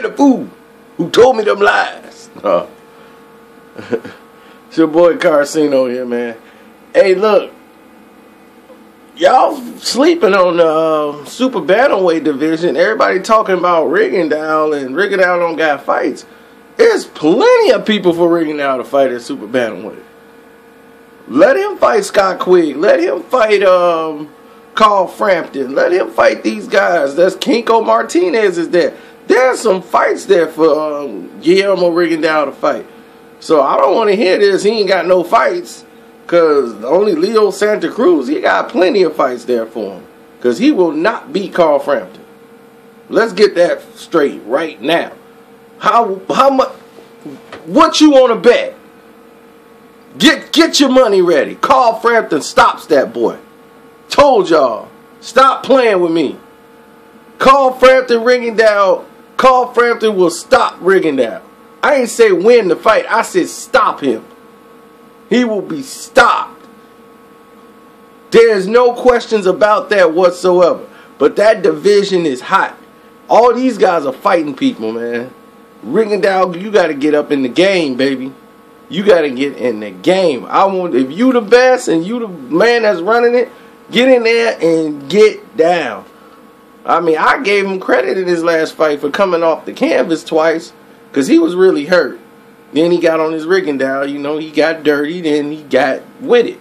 the fool who told me them lies. It's your boy Karceno here, man. Hey, look. Y'all sleeping on the uh, super bantamweight division. Everybody talking about Rigondeaux and Rigondeaux don't got fights. There's plenty of people for Rigondeaux to fight at super bantamweight. Let him fight Scott Quigg. Let him fight um, Carl Frampton. Let him fight these guys. That's Kiko Martinez is there there's some fights there for um, Guillermo Rigondeaux to fight. So I don't want to hear this. He ain't got no fights. Because only Leo Santa Cruz, he got plenty of fights there for him. Because he will not beat Carl Frampton. Let's get that straight right now. How how much? What you want to bet? Get get your money ready. Carl Frampton stops that boy. Told y'all, stop playing with me. Carl Frampton Rigondeaux Carl Frampton will stop Rigondeaux. I ain't say win the fight. I said stop him. He will be stopped. There's no questions about that whatsoever. But that division is hot. All these guys are fighting people, man. Rigondeaux, you got to get up in the game, baby. You got to get in the game. I want if you the best and you the man that's running it, get in there and get down. I mean, I gave him credit in his last fight for coming off the canvas twice because he was really hurt. Then he got on his Rigondeaux, you know, he got dirty, then he got with it.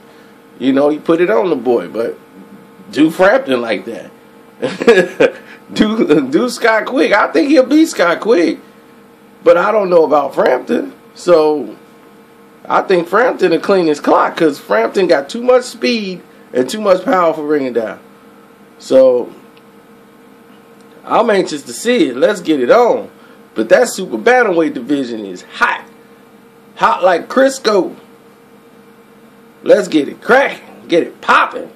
You know, he put it on the boy, but do Frampton like that. do do Scott Quigg. I think he'll beat Scott Quigg. But I don't know about Frampton. So I think Frampton will clean his clock because Frampton got too much speed and too much power for Rigondeaux. So I'm anxious to see it. Let's get it on. But that super bantamweight division is hot. Hot like Crisco. Let's get it cracking. Get it popping.